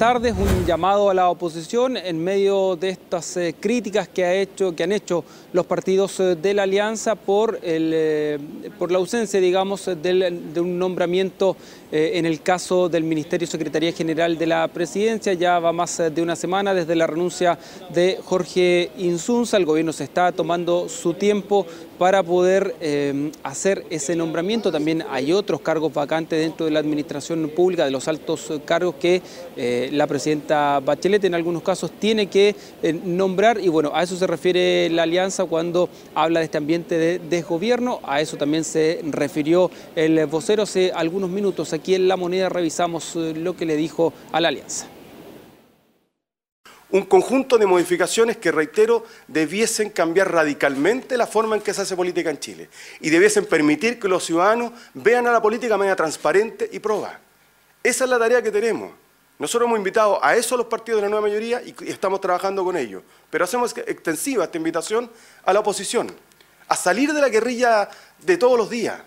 tardes. Un llamado a la oposición en medio de estas eh, críticas que, ha hecho, que han hecho los partidos eh, de la Alianza por, el, eh, por la ausencia, digamos, de un nombramiento en el caso del Ministerio Secretaría General de la Presidencia. Ya va más de una semana desde la renuncia de Jorge Insunza. El gobierno se está tomando su tiempo para poder hacer ese nombramiento. También hay otros cargos vacantes dentro de la administración pública, de los altos cargos que la presidenta Bachelet en algunos casos tiene que eh, nombrar y bueno, a eso se refiere la alianza cuando habla de este ambiente de desgobierno, a eso también se refirió el vocero hace algunos minutos. Aquí en La Moneda revisamos eh, lo que le dijo a la alianza un conjunto de modificaciones que, reitero, debiesen cambiar radicalmente la forma en que se hace política en Chile y debiesen permitir que los ciudadanos vean a la política de manera transparente y proba. Esa es la tarea que tenemos. Nosotros hemos invitado a eso a los partidos de la nueva mayoría y estamos trabajando con ellos. Pero hacemos extensiva esta invitación a la oposición, a salir de la guerrilla de todos los días,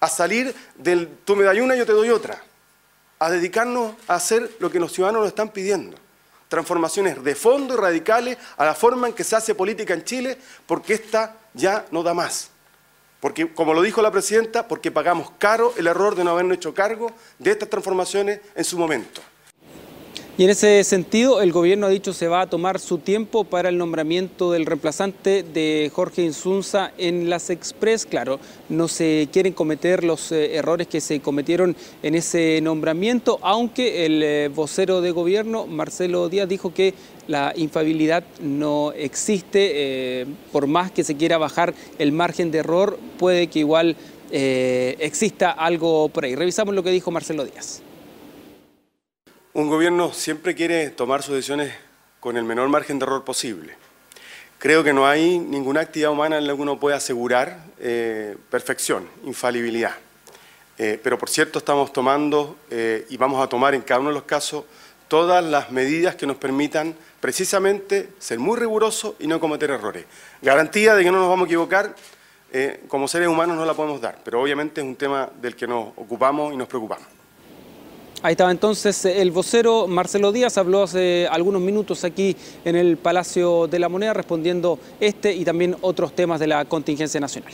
a salir del tú me das una yo te doy otra, a dedicarnos a hacer lo que los ciudadanos nos están pidiendo. Transformaciones de fondo y radicales a la forma en que se hace política en Chile, porque esta ya no da más. Porque, como lo dijo la presidenta, porque pagamos caro el error de no habernos hecho cargo de estas transformaciones en su momento. Y en ese sentido, el gobierno ha dicho se va a tomar su tiempo para el nombramiento del reemplazante de Jorge Insunza en las Express. Claro, no se quieren cometer los eh, errores que se cometieron en ese nombramiento, aunque el eh, vocero de gobierno, Marcelo Díaz, dijo que la infabilidad no existe. Eh, por más que se quiera bajar el margen de error, puede que igual exista algo por ahí. Revisamos lo que dijo Marcelo Díaz. Un gobierno siempre quiere tomar sus decisiones con el menor margen de error posible. Creo que no hay ninguna actividad humana en la que uno pueda asegurar eh, perfección, infalibilidad. Eh, pero por cierto estamos tomando eh, y vamos a tomar en cada uno de los casos todas las medidas que nos permitan precisamente ser muy rigurosos y no cometer errores. Garantía de que no nos vamos a equivocar, como seres humanos no la podemos dar, pero obviamente es un tema del que nos ocupamos y nos preocupamos. Ahí estaba entonces el vocero Marcelo Díaz, habló hace algunos minutos aquí en el Palacio de la Moneda respondiendo este y también otros temas de la contingencia nacional.